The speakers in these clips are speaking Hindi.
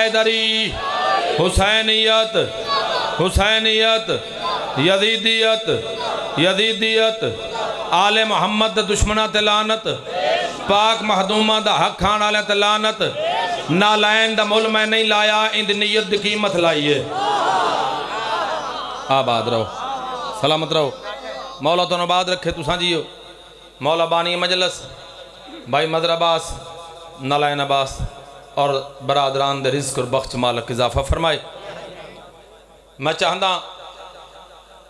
हैदरी, हुसैनियत हुसैनियत यदीदियत यदीदियत आले मोहम्मद दुश्मना ते पाक महदूमा दा हक खान वाले ते लानत नालैन दा मुल मैं नहीं लाया, इंद नीयत दी कीमत है। आबाद रहो, सलामत रहो। मौला तो आबाद रखे, तुसा जियो। मौला बानी मजलस, भाई मदर अब्बास, नालायन अब्बास। और बरदरान दे रिस्क और बख्श मालक इजाफा फरमाए। मैं चाहता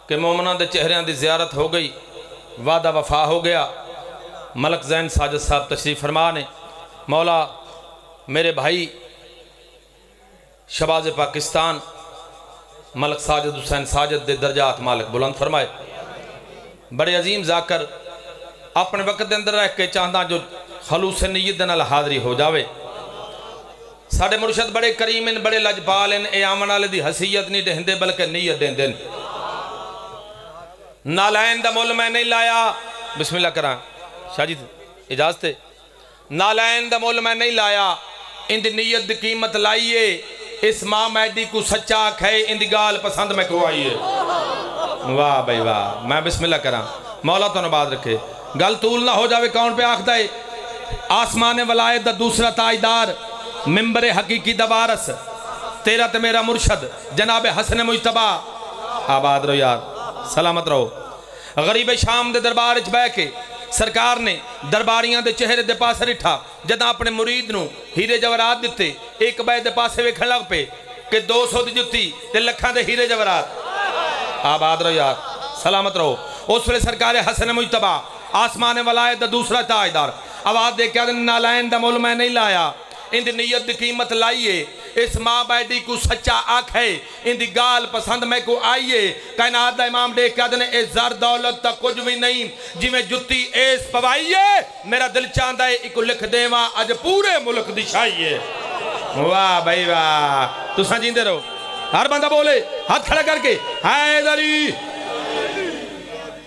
कि मोमना के चेहर की जियारत हो गई, वादा वफा हो गया। मलक जैन साजिद साहब तशरीफ़ फरमा ने, मौला मेरे भाई शबाज पाकिस्तान, मलक साजिद हुसैन साजिद के दर्जात मालिक बुलंद फरमाए। बड़े अजीम जाकर अपने वक्त के अंदर रह के चाहता जो खलूस नीयत हाज़री हो जाए साढ़े मुर्शद बड़े करीम इन बड़े लजपाल इन ये आवन वाले की हसीयत नहीं देंगे बल्कि नीयत देंगे नालैन का मुल मैं नहीं लाया। बिस्मिल्लाह करा। शाहजी इजाज़त नालैन का मुल मैं नहीं लाया। इंदी नीयत की कीमत लाइए। इस माँ मैदी को सच्चा आखे, इंदी गाल पसंद मैं को वाह भाई वाह। मैं बिस्मिल्लाह करा। मौला तो बाद रखे। गल तूल ना हो जाए कौन पे आखदा है? आसमान वलायत दूसरा ताजदार। मिम्बर हकीकी दवारस तेरा ते मेरा मुर्शद, जनाब हसन मुशतबा आबाद रहो यार, सलामत रहो। गरीब शाम के दरबार बह के सरकार ने दरबारियाँ दे चेहरे दे पास रिठा, जदा अपने मुरीद नु हीरे जवरात दिते एक बे दे पासे वेखन लग पे कि 200 दी जुत्ती ते लखां दे हीरे जवरात आबाद रहो यार, सलामत रहो। उस वे सरकार हसन मुशतबा आसमान वलायत दूसरा ताजदार। आवाज़ दे के नालायन दा मुल मैं नहीं लाया। इंदी नीयत की कीमत लाइए। इस माँ बैडी को सच्चा आखे। इंदी गाल पसंद मैं को आइए। कायनात इमाम देख के आदने ए जर दौलत तक कुछ भी नहीं। जिमें जुत्ती एस पवाइए, मेरा दिल चाहता है एक लिख देवा, अज पूरे मुल्क दिशाइए। वाह भाई वाह। तुसा जींदे रहो। हर बंदा बोले, हाथ खड़ा करके, हैदरी।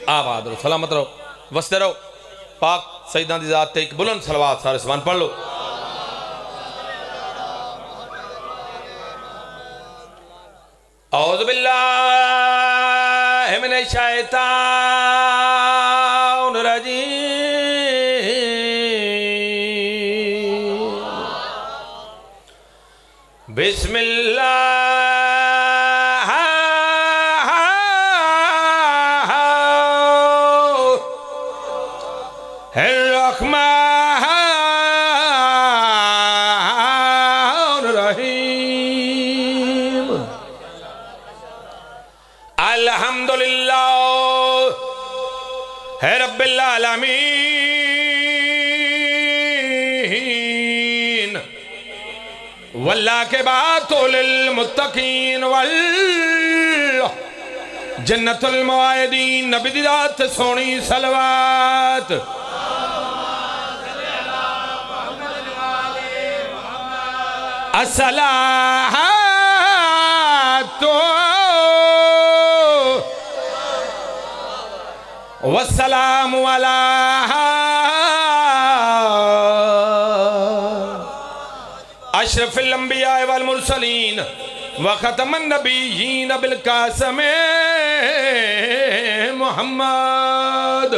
आबाद रहो, सलामत रहो वसते रहो। पाक सईदा दी जात एक बुलंद सलवात सारे समान पढ़ लो। औज़ बिल्लाहि तो मुत्तकीन वल। जन्नतुल मुआयदीन नबी दी सोनी सलवात। असलातो वसलाम वाला अशरफिल मुरसलीन व खतमन नबीयीन बिल कासम मोहम्मद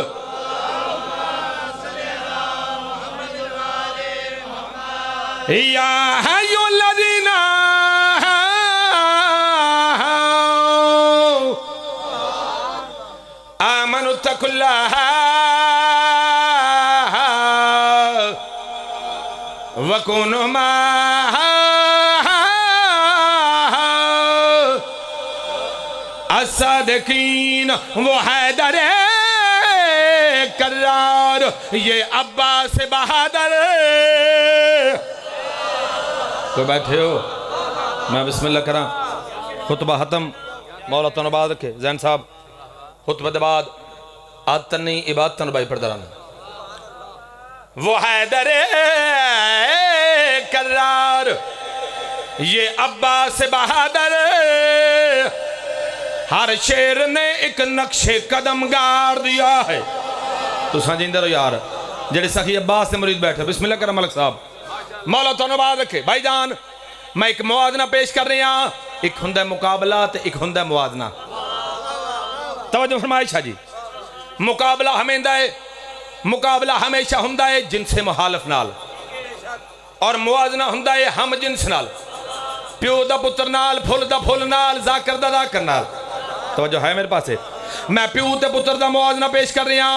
या हयुल्लज़ीना आमनु असदकीन वो हैदर करार, ये अब्बास बहादुर। तो बैठे हो। मैं बिस्मिल्लाह करा। खुतबा खत्म। मौला तनबाद रखे। जैन साहब, खुतबे बाद आदतन नहीं इबादतन भाई पढ़ता रहना वो हैदर करार, ये अब्बास बहादुर। हर शेर ने एक नक्शे कदम गाड़ दिया है। तो समझिंदे रहो यार। जेडे सखी अब्बास से मरीज़ बैठे, बिस्मिल्लाह कर मलक साहब। मौला तो बाद रखे। भाईजान मैं एक मुआजना पेश कर रहा। एक होंगे मुकाबला तो एक होंगे मुआजना तवज्जो फरमाए शाह जी। मुकाबला हमें है, मुकाबला हमेशा होंगे जिनसे मुहालफ नाल। और मुआजना होंगे हम जिनस नाल। प्यो का पुत्र नाल, फुल का फुल नाल, जाकर का जाकर नाल। तवज्जो है मेरे पास मैं प्यो ते पुत्र का मुआजना पेश कर रहा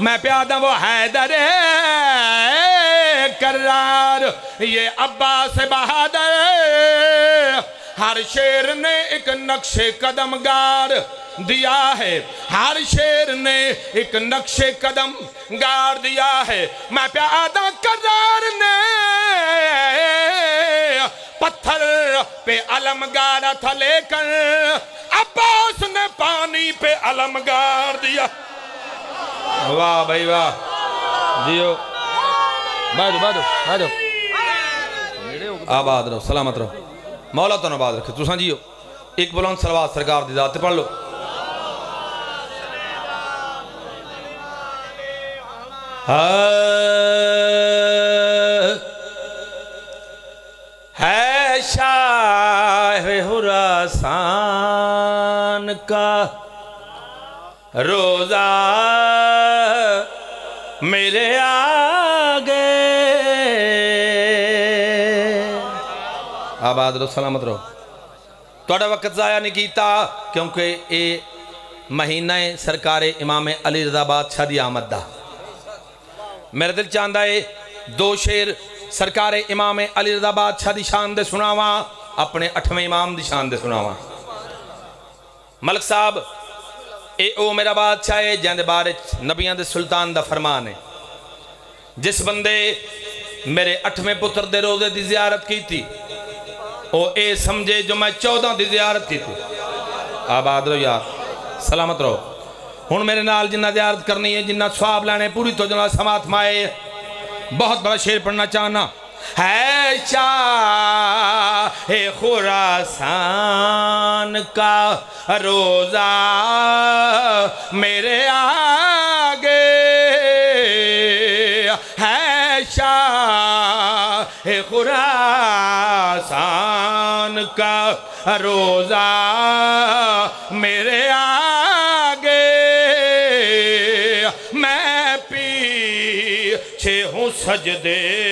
मैं प्यादा वो हैदर करार। ये अब्बास बहादुर, हर शेर ने एक नक्शे कदम गार दिया है। हर शेर ने एक नक्शे कदम गार दिया है। मैं प्यादा करार ने पत्थर पे अलम गाड़ा था लेकर अब्बास ने पानी पे अलम गाड़ दिया। वाह भाई वाह। जियो। बाजो बाजो बाजो। आबाद रहो, सलामत रहो। मौला तो आबाद रखे। तुसा जियो। एक बुलंद सलवार सरकार दी दात पढ़ लो। है शाह हुरासान। रोजा मेरे आगे। आबाद रहो सलामत रहो। थोड़ा वक्त ज़ाया नहीं किया क्योंकि ये महीना है सरकार इमाम अली रजा बादशाह आमद का मेरा दिल चाहता है दो शेर सरकार इमाम अली रजा बादशाह की शान सुनावा, अपने अठवें इमाम की शान दे सुनावा। मलक साहब ये मेरा बादशाह है जिंद बारे नबिया के सुल्तान का फरमान है जिस बंदे मेरे अठवें पुत्र दे रोज़े की जियारत की थी वो ये समझे जो मैं चौदह की जियारत की थी आबाद रहो यार सलामत रहो हूँ मेरे नाल जिन्ना जियारत करनी है जिन्ना स्वाब लैने पूरी तो जना समात माए बहुत बड़ा शेर पढ़ना चाहना है शाह खुरासान का रोजा मेरे आगे है शाह खुरासान का रोजा मेरे आगे मैं पीछे हूँ सजदे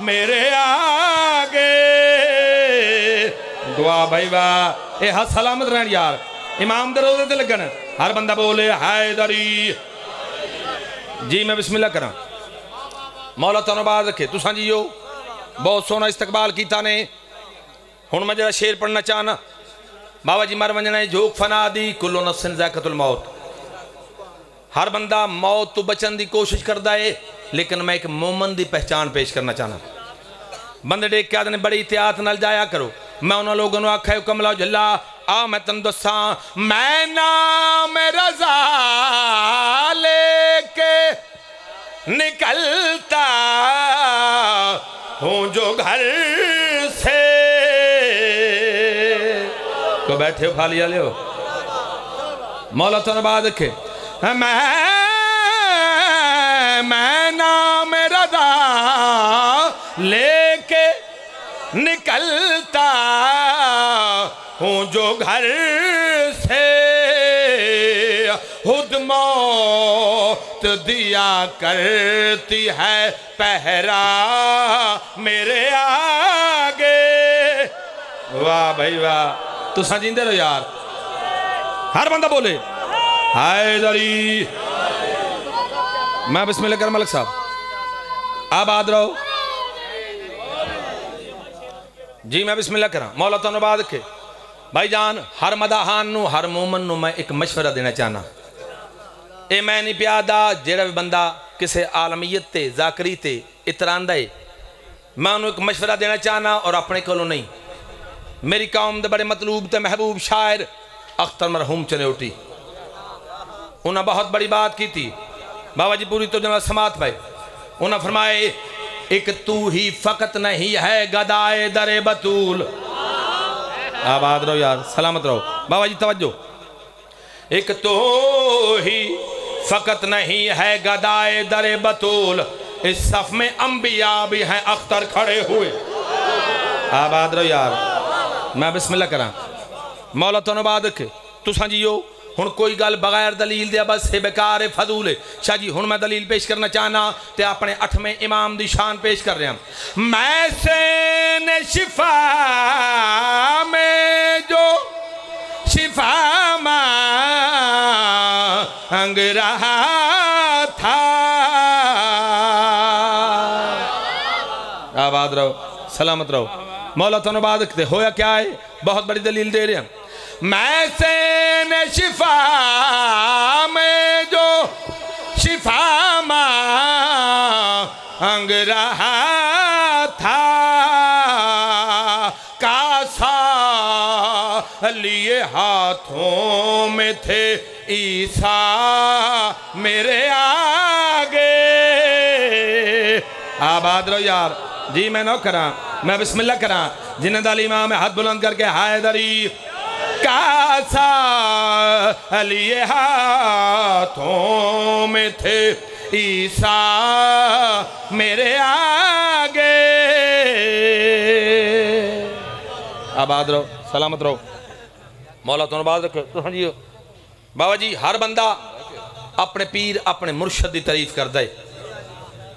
मेरे आगे। दुआ भाई वाह सलामत रहन यार। इमाम दे रोज़े लगन, हर बंदा बोले हैदरी जी, मैं बिस्मिल्लाह करा। मौला तनबाद रखे, तुसा जियो बहुत सोहना इस्तकबाल किया ने। हूँ मैं जरा शेर पढ़ना चाहना बाबा जी मर वंजना जोक फना दी कुलो नफसन जैकतुल मौत। हर बंदा मौत तो बचन की कोशिश करता है, लेकिन मैं एक मोमन की पहचान पेश करना चाहना। बंदे डेक के आदने बड़ी एहतियात न जाया करो। मैं उन्होंने लोगों को आख्या कमला जला आ, मैं तेन दसा मैं नाम रजा लेके निकलता हूँ जो घर से। तो बैठे हो खाली हो? मौला तो बाद रखे। मैं मैं नाम रदा लेके निकलता हूँ जो घर से। खुद मौत दिया करती है पहरा मेरे आगे। वाह भाई वाह। तू जिंदे रहो यार। हर बंदा बोले। मैं बिस्मिल्लाह कर मलिक साहब। आबाद रहो। जी, मैं बिस्मिल्लाह करा। मौला तो बाद के। भाई जान, हर मदाहान हर मोमन मैं एक मशवरा देना चाहना। ये मैं नहीं प्यादा जेड़ा भी बंदा किसी आलमीयत ते, जाकरी ते इतरांदा है मैं उन्होंने एक मशवरा देना चाहना और अपने को नहीं। मेरी कौम के बड़े मतलूब महबूब शायर अख्तर मरहूम चनेटी उन्हें बहुत बड़ी बात की थी। बाबा जी पूरी तो जना समात भाई। उन्हें फरमाए एक तू ही फकत नहीं है गदाए दरे बतूल। आबाद रहो यार, सलामत रहो। बाबा जी, तवज्जो। एक तो ही फकत नहीं है गदाए दरे बतूल। इस सफ में अंबिया भी हैं, अख्तर खड़े हुए। आबाद रहो यार। मैं बिस्मिल्लाह करा। मौला तो बाद तुसा जियो हूँ कोई गल बगैर दलील दिया बस बेकार, है फजूल। है शाह जी हूँ मैं दलील पेश करना चाहना तो अपने अठवें इमाम की शान पेश कर रहा मैं से ने शिफा में जो शिफा मांग रहा था। आबाद रहो, सलामत रहो। मौला तो बाद होया क्या है? बहुत बड़ी दलील दे रहे हैं। मैं से ने शिफा में जो शिफा मांग रहा था, कासा लिए हाथों में थे ईसा मेरे आगे। आबाद रहो यार। जी मैं नौ करा मैं बिस्मिल्लाह करा। जिन्हें दाली माँ में हाथ बुलंद करके हायदरी कासा लिए हाथों में थे। ईसा मेरे आगे। आबाद रहो, सलामत रहो। मौला तुम बाद रखो। तो हाँ बाबा जी, हर बंदा अपने पीर, अपने मुर्शद की तारीफ़ करता है।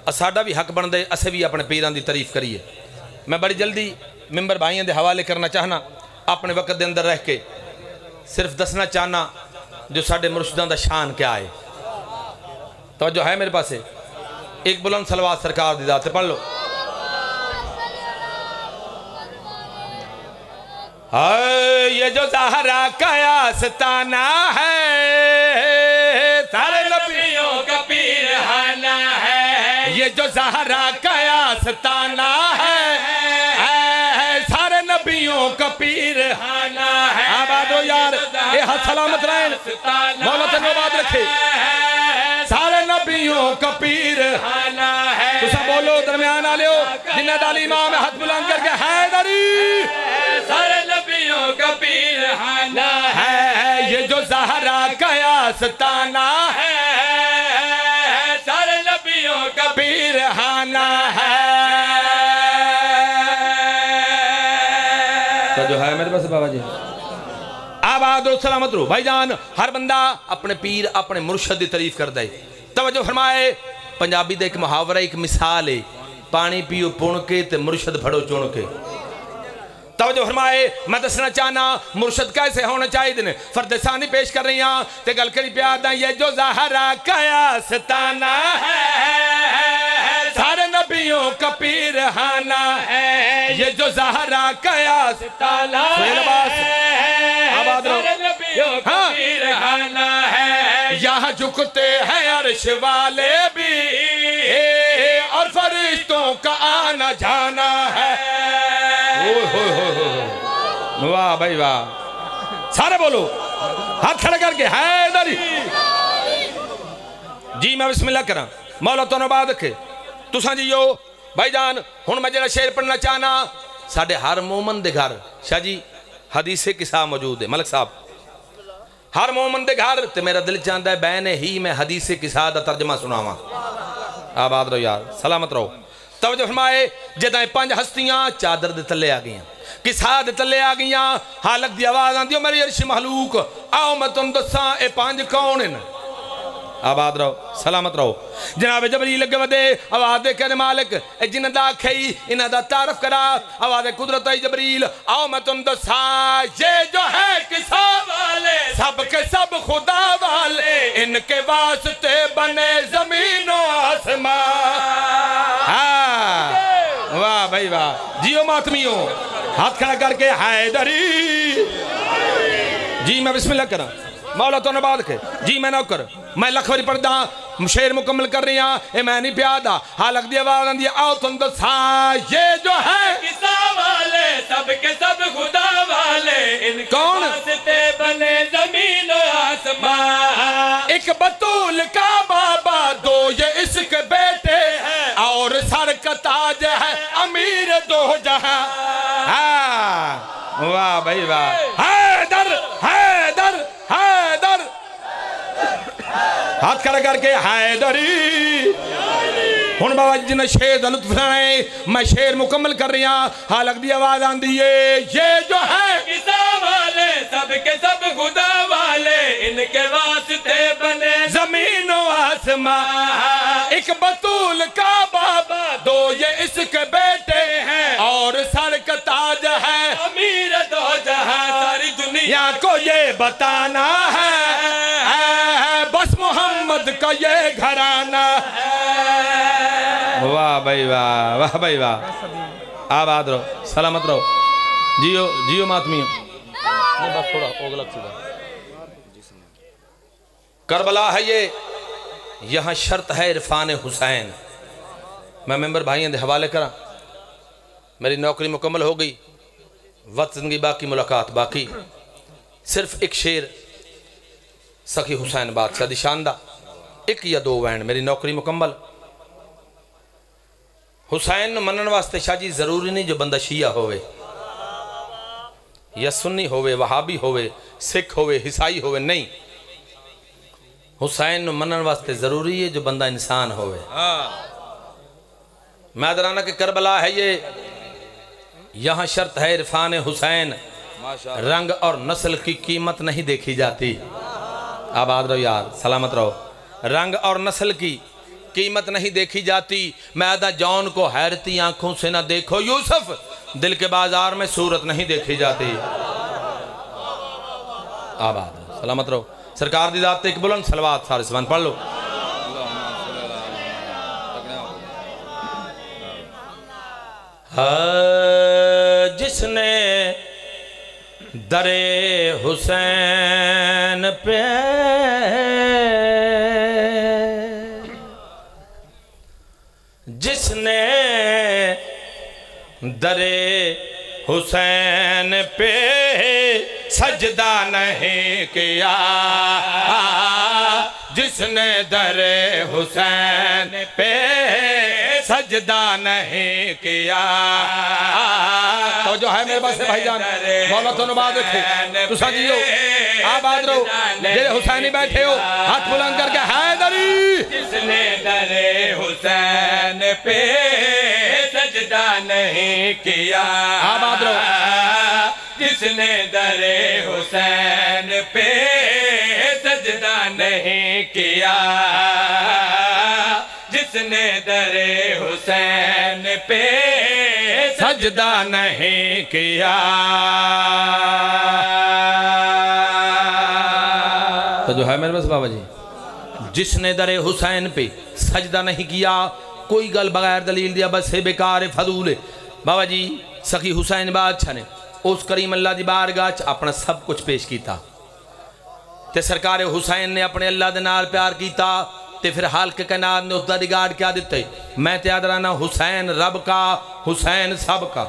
साडा भी हक बनता है, असें भी अपने पीर की तारीफ़ करिए। मैं बड़ी जल्दी मैंबर भाइयों के हवाले करना चाहना। अपने वक्त के अंदर रह के सिर्फ़ दसना चाहना जो साढ़े मुर्शदा का शान क्या है। तो जो है मेरे पास? एक बुलंद सलवार सरकार की दात पढ़ लो। ये जो जहरा कयासताना है, सारे नबियों का पीर हाना है। ये जो जहरा कयासताना है हाना है। आबादो यार। ये हाथ सलामत रहे। मौला धन्यवाद रखे। सारे नबियों का पीर। हाना है। तुसा बोलो दरमियान आ लियो जिन्ना दाली माँ में हाथ बुलंद करके हैदरी। सारे नबियों का पीर हाना है। ये जो जहरा कयासताना है सारे नबियों का पीर हाना बाबा जी। आबाद सलामत रो भाईजान, हर बंदा अपने पीर, अपने मुर्शद की तारीफ़ करता है। तवजो फरमाए, पंजाबी एक मुहावरा एक मिसाल है। पानी पियो पुण के ते फड़ो चुन के। तवजो फरमाए, मैं दसना चाहना, मुर्शद कैसे होने चाहिए फरदसानी पेश कर रही हाँ गल करी प्यार ये जो जहरा कयासताना है, सारे नबियों का पीर हाना है। ये जो जहरा कयासताना है। यहाँ झुकते हैं अर्श वाले भी। और फरिश्तों का आना जाना है। वाह भाई वाह। सारे बोलो। हाथ खड़े करके। हैदरी जी मैं बिस्मिल्लाह करा मौला तो बाद के तुसा जी यो भाईजान हूँ मैं जरा शेर पढ़ना चाहना। साढ़े हर मोमन दे घर, शाह जी, हदीसे किसा मौजूद है। मलक साहब, हर मोमन दे घर, ते मेरा दिल चाहता है, बैन ही मैं हदीसे किसा का तर्जमा सुनावा। आबाद रहो यार, सलामत रहो। तब जो फरमाए जदा पाँच हस्तियाँ चादर दे थले आ गई किसा दे थले आ गई हालत की आवाज़ आती मेरी अर्श महलूक आओ मैं तुम दसा ये पाँच कौन है आबाद रहो, सलामत रहो। जनाब जबरी लगे वदे आवाज़ कहने मालिक जिन्हें दा खई इन्हें दा तारफ करा। आवाज़ कुदरत आई जबरील, आओ मैं तुम दसा, ये जो है किसा वाले, सब के सब खुदा वाले, इनके वास्ते बने जमीनों आसमान हाँ वाह भाई वाह, जियो मातमियो, हाथ खड़ा करके हैदरी जी, मैं बिस्मिल्लाह करा मौला तो नबाद के। जी मैं नौकर। मैं लख बारी पढ़दा शेर मुकम्मल कर रही हाँ। ये मैं नहीं प्यादा हालक दी आवाज़ आंदी आओ तुम दसा। ये जो है। वाले सब के सब खुदा वाले। कौन? बने ज़मीन आसमान। एक बतूल का बाबा दो ये इसके बेटे हैं। और सर का ताज है अमीर दो जहाँ। हाँ वाह भाई वाह। हैदर हैदर हैदर हाथ खड़ा करके हैदरी हूँ बाबा जी ने शेर दल सुनाए मैं शेर मुकम्मल कर रहा हाँ लगती आवाज़ आती है ये जो है। वाले सब के सब खुदा वाले इनके वास्ते बने जमीनों आसमां एक बतूल का बाबा दो ये इसके बेटे हैं और सर का ताज है। अमीर दो जहाँ सारी दुनिया को ये बताना है मोहम्मद का ये घराना। वाह भाई वाह वाह भाई वाह। आबाद रहो सलामत रहो। जियो जियो मातमी थोड़ा करबला है ये यहाँ शर्त है इरफान हुसैन। मैं मेंबर भाइयों के हवाले करा। मेरी नौकरी मुकम्मल हो गई। वक्त ज़िंदगी बाकी मुलाकात बाकी। सिर्फ़ एक शेर सखी हुसैन बादशाह दी शानदा एक या दो वैन मेरी नौकरी मुकम्मल। हुसैन मनन वास्ते शाह जी ज़रूरी नहीं जो बंदा शिया होवे। या सुन्नी होवे वहाबी होवे सिख होवे ईसाई होवे नहीं। हुसैन मनन वास्ते ज़रूरी है जो बंदा इंसान होवे। मैदराना के करबला है ये। यहाँ शर्त है इरफान हुसैन। रंग और नस्ल की कीमत नहीं देखी जाती। आबाद रहो यार सलामत रहो। रंग और नस्ल की कीमत नहीं देखी जाती। मैं मैदा जॉन को हैरती आँखों से ना देखो। यूसुफ, दिल के बाज़ार में सूरत नहीं देखी जाती। आबाद। सलामत रहो। सरकार दी दात एक बुलंद सलवात सारे समान पढ़ लो। जिसने दरे हुसैन पे जिसने दरे हुसैन पे सजदा नहीं किया जिसने दरे हुसैन पे सजदा नहीं किया। तो जो है मेरे पास से भाईजान मौला तो बाद रखे तुसा जियो आबाद रहो। जेरे हुसैनी बैठे हो हाथ बुलंद करके हैदरी। जिसने दरे हुसैन पे सजदा नहीं किया। आबाद जिसने दरे हुसैन पे सजदा नहीं किया। जिसने दरे हुसैन पे सजदा नहीं किया। तो जो है मेरे पास बाबा जी? जिसने दरे हुसैन पे सजदा नहीं किया कोई गल बगैर दलील दिया बस है बेकार फजूल। बाबा जी सखी हुसैन बादशाह ने उस करीम अल्लाह की बारगाह अपना सब कुछ पेश किया ते सरकार हुसैन ने अपने अल्लाह के नाल प्यार किया ते फिर हल्क कैनात ने उसका रिगार्ड क्या दिते मैं ते याद रहना हुसैन रब का हुसैन सब का।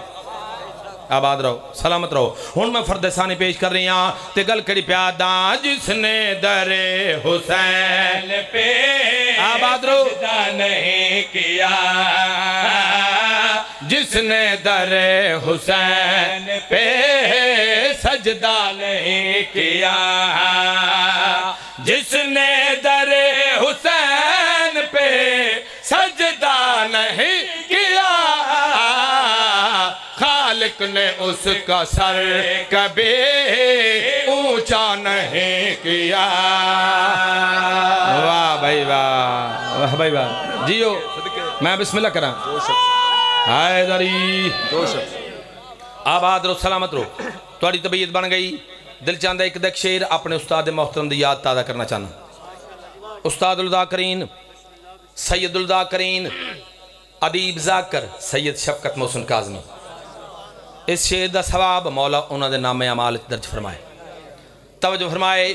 आबाद रहो सलामत रहो। हूँ मैं फरदसानी पेश कर रही हाँ ते गल करी प्यादा जिसने दरे हुसैन पे आबाद रहो। नहीं किया। जिसने दरे हुसैन पे सजदा नहीं किया। जिसने दरे नहीं किया। खालिक ने उसका सर कभी ऊँचा नहीं किया। वाह भाई वाह वाह भाई वाह। जियो मैं बिस्मिल्लाह करा हैदरी आबाद रो सलामत रो थोड़ी तबीयत बन गई। दिल चाहता एक दक शेर अपने उस्ताद मोहतरम की याद ताज़ा करना चाहना। उस्ताद उलदा करीन सैयद उलदा करीन अदीब जाकर सैयद शफकत मोहसिन काजमी। इस शेर का सवाब मौला उन्होंने नामे अमाल दर्ज फरमाए। तवजो फरमाए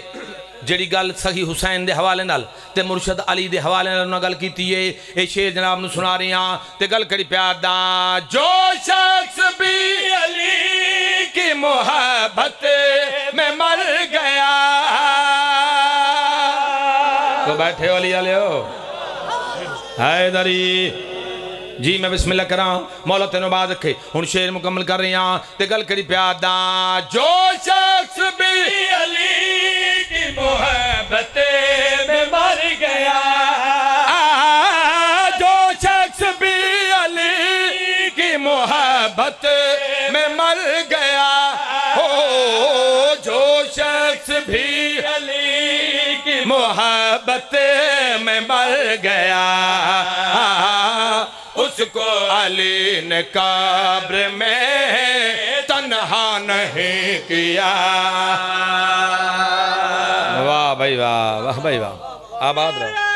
जी गल सही हुसैन के हवाले न तो मुरशद अली के हवाले उन्होंने गल की है ये शेर जनाब न सुना रही हाँ तो गल करी प्यार दा, जो शख्स भी अली की मोहब्बत में मर गया। तो बैठे वाली वाले हो है दरी। जी, मैं बिस्मिल्ला करा मौला तेनों बाद रखे। हूँ शेर मुकम्मल कर रही हाँ। तो गल करी प्यादा जो शख्स भी अली की मोहब्बत में मर गया, जो शख्स भी अली की मोहब्बत में मर गया, हो, जो शख्स भी अली की मोहब्बत में मर गया उसको अली ने कब्र में तन्हा नहीं किया। वाह भाई वाह वाह भाई वाह। आबाद रहो।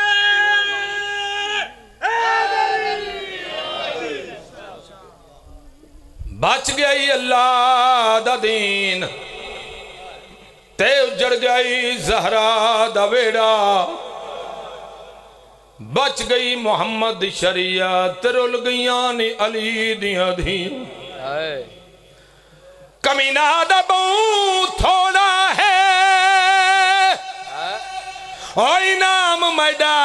बच गई अल्लाह दा दीन ते उजड़ गई जहरा दा बेड़ा बच गई मोहम्मद शरीयत रुल गईया ने अली दिया कमीना दा बहु थोड़ा है। ओ इनाम मैडा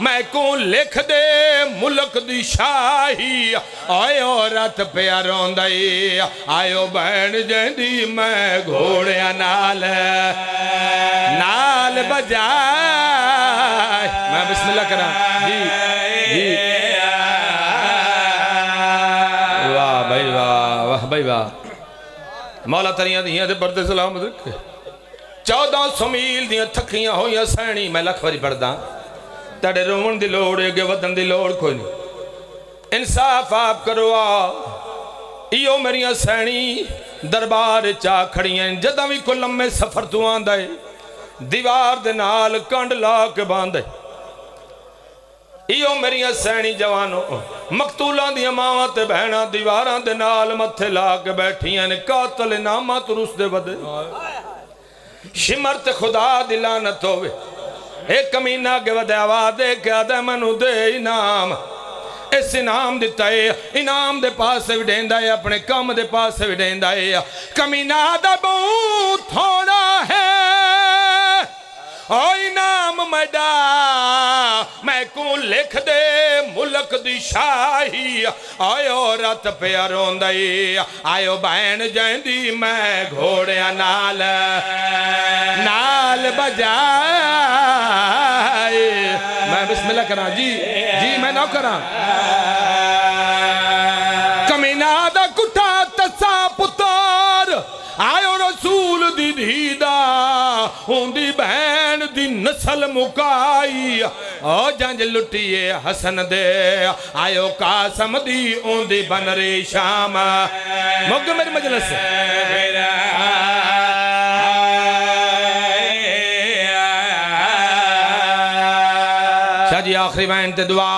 मैं को लिख दे मुल्क दी शाही। आए औरत प्या रोंदई आयो बहन जंदी मैं घोड़िया नाल। नाल बजाए मैं बिस्मिल्लाह करा। जी जी। वाह भाई वाह वाह भाई वाह। मौला तरिया दियाँ ते पढ़ते सलाम चौदह सौ मील दियाँ थकियाँ होइया सैनी मैं लख वारी पढ़दा। तड़े रोवन की लड़ अगे वधन की लड़ कोई नहीं इंसाफ आप करो आ इो मेरिया सैनी दरबार चा खड़िया जदा भी कोई लम्बे सफ़र तू आंदा दीवार दे नाल कंड ला के बाँध है ਇਹੋ ਮੇਰੀਆਂ ਸੈਣੀ ਜਵਾਨੋ, ਮਕਤੂਲਾਂ ਦੀਆਂ ਮਾਵਾਂ ਤੇ ਭੈਣਾਂ ਦੀਵਾਰਾਂ ਦੇ ਨਾਲ ਮੱਥੇ ਲਾ ਕੇ ਬੈਠੀਆਂ ਨੇ, ਕਾਤਲ ਨਾਮਾ ਤਰਸਦੇ ਵਦੇ ਸ਼ਿਮਰ ਤੇ ਖੁਦਾ ਦੀ ਲਾਨਤ ਹੋਵੇ ਇਹ ਕਮੀਨਾ ਅੱਗੇ ਵਧਿਆ ਵਾ ਦੇ ਕਹਦਾ ਮੈਨੂੰ ਦੇ ਇਨਾਮ। ਇਸ ਇਨਾਮ ਦਿੱਤਾ ਏ ਇਨਾਮ ਦੇ ਪਾਸੇ ਵੀ ਵਿਡੇਂਦਾ ਏ, ਆਪਣੇ ਕੰਮ ਦੇ ਪਾਸੇ ਵੀ ਵਿਡੇਂਦਾ ਏ ਕਮੀਨਾ ਦਾ ਬੂਥੋ मैडा मैं को लिख दे मुल्क दी शाही। आयो रत पिया रोंदई आयो बहन जैंदी, मैं घोड़िया नाल नाल बजाए मैं बिस्मिल्लाह करा, जी जी, मैं ना करा। कमीना दा कुठा तसा आयो रसूल दी होंदी बहन दी नस्ल मुकाई। ओ जंज लुटिए हसन दे। आयो कासम दी ओंदी बन रे शाम। मुग मेरी मजलिस। शाह जी, आखिरी बहन ते दुआ।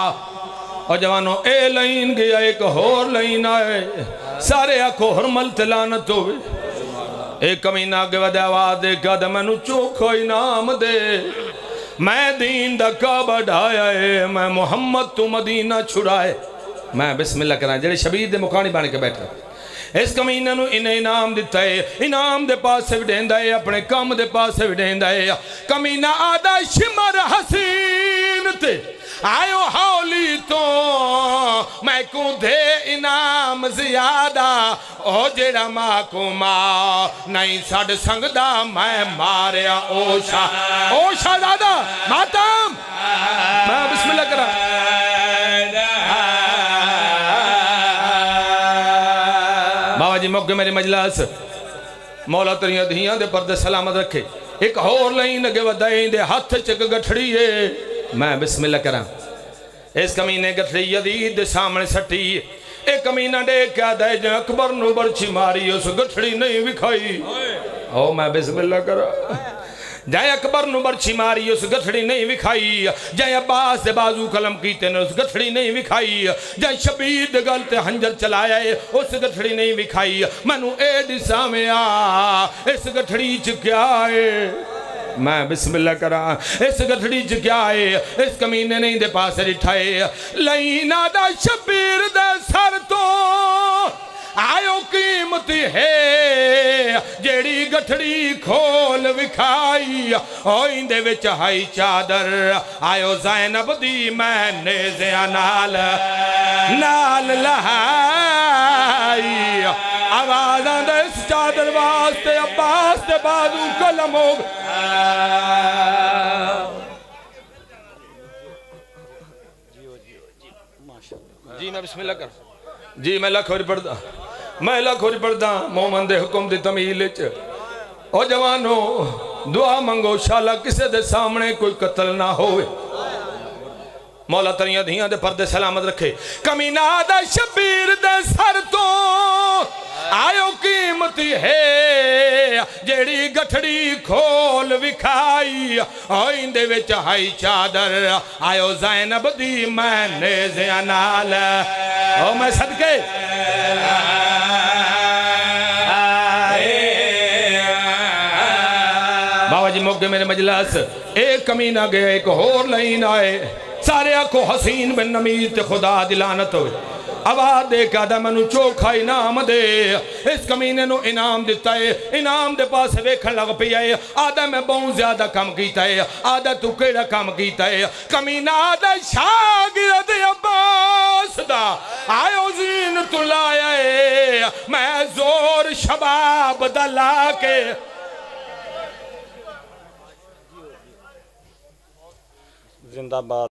और जवानों, ए लाइन गया, एक होर लाइन आए। सारे आखो हरमल ते लानत होवे। एक कमीना अगे वध आवाज़ मैनू चोखो इनाम दे। मैं दीन दा बढ़ाया है, मैं मोहम्मद तू मदीना छुड़ाए। मैं बिस्मिल्लाह करा जेड़े शबीर दे मुखानी बन के बैठे। ਇਸ ਕਮੀਨੇ ਨੂੰ ਇਹਨੇ ਇਨਾਮ ਦਿੱਤਾ ਹੈ ਇਨਾਮ ਦੇ ਪਾਸੇ ਵਡੇਂਦਾ ਹੈ ਆਪਣੇ ਕੰਮ ਦੇ ਪਾਸੇ ਵਡੇਂਦਾ ਹੈ ਕਮੀਨਾ ਆਦਾ ਸ਼ਿਮਰ ਹਸੀਨ ਤੇ ਆਇਓ ਹੌਲੀ ਤੋਂ ਮੈਂ ਕੋ ਦੇ ਇਨਾਮ ਜ਼ਿਆਦਾ ਉਹ ਜਿਹੜਾ ਮਾਂ ਕੋ ਮਾਂ ਨਹੀਂ ਛੱਡ ਸੰਗਦਾ ਮੈਂ ਮਾਰਿਆ ਉਹ ਸ਼ਾ ਉਹ ਸ਼ਾਹਜ਼ਾਦਾ ਮਾਤਮ ਮੈਂ ਬਿਸਮਿਲ੍ਲਾ ਕਰਾਂ मौके मेरे मजलास। मौला तेरिया धियाँ दे पर्दे सलामत रखे। एक होर लाइन अगे वधाई दे हथ च एक गठड़ी है। मैं बिस्मिल्लाह करा। इस कमीने गठड़ी यदीद दे सामने सटी ए कमीना डे क्या दे जो अकबर नु बरछी मारी उस गठड़ी नहीं विखाई। ओ मैं बिस्मिल्लाह करा। जै अकबर नु बरछी मारी उस गठड़ी नहीं विखाई जै अब्बास दे बाजू कलम कीते ने उस गठड़ी नहीं विखाई जै शबीर दे गल ते हंजर चलाया है उस गठड़ी नहीं विखाई मैनू ए दिसा में आ इस गठड़ी च क्या है मैं बिस्मिल्लाह करा इस गठड़ी च क्या है इस कमीने नहीं दे पास रिठाए लईना दा शबीर दे सर तो आयो कीमत है जेड़ी गठड़ी खोल विखाई ओइंदे विच हाई चादर। आयो जैनब दी मैं नेज़िया नाल नाल लहाई। आवाज़ां दे इस चादर वास्ते, अब्बास दे बाजू कलम हो जी, मैं बिस्मिल्लाह कर जी, मैं लख होरी पढ़दा। मैं लख पड़ता मोमन दे हुक्म दी तमील च। ओ जवानो, दुआ मंगो, शाला किसे दे सामने कोई कत्ल ना होवे। मौला तरिया धियाँ दे पर्दे सलामत रखे। कमीना दा शबीर दे सर तो आयो है, जेड़ी गठड़ी खोल विखाई आइंदे विच हाई चादर। आयो जैनब दी मैंने जिया नाल ओ मैं सदके। बाबा जी मोगे मेरे मजलस, एक कमीना गया एक होर लाइन आए। सारे आखो हसीन बिन नमीर ते खुदा दिलानत होए। आवाज़ दे के आदा मैनू चोखा इनाम दे। इस कमीने नु इनाम दिता इनाम दे पास वेखन लग पिया आदा मैं बहुत ज़्यादा कम कीता आदा तू लाया मैं ज़ोर शबाब दा ला के जिंदाबाद।